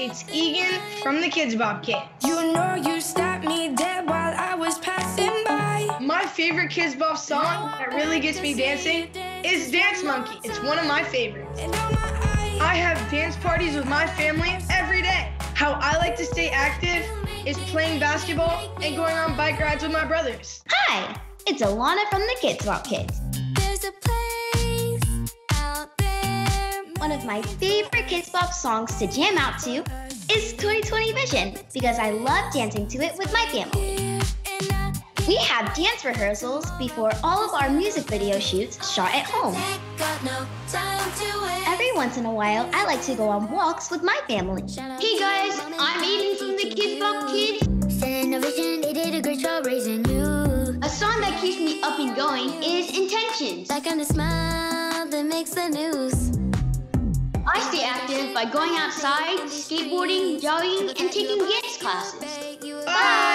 It's Egan from the KIDZ BOP Kids. You know you stopped me dead while I was passing by. My favorite KIDZ BOP song that really gets me dancing is Dance Monkey. It's one of my favorites. And on my eyes. I have dance parties with my family every day. How I like to stay active is playing basketball and going on bike rides with my brothers. Hi, it's Alana from the KIDZ BOP Kids. One of my favorite KIDZ BOP songs to jam out to is 2020 Vision because I love dancing to it with my family. We have dance rehearsals before all of our music video shoots shot at home. got no time to wait. Every once in a while, I like to go on walks with my family. Hey guys, I'm Aiden from the KIDZ BOP Kids. A vision, they did a great job raising you. A song that keeps me up and going is Intentions. That kind of smile that makes the news. I stay active by going outside, skateboarding, jogging, and taking dance classes. Bye.